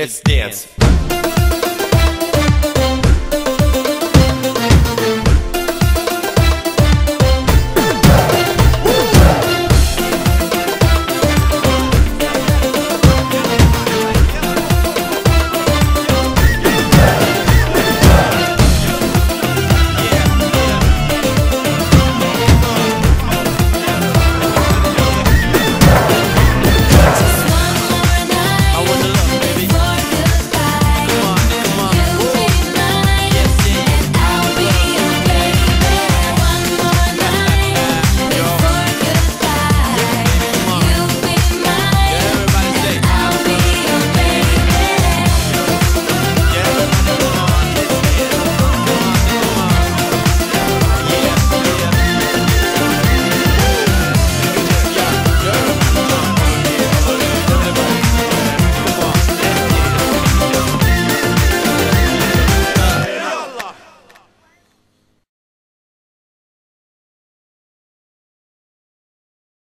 let's dance.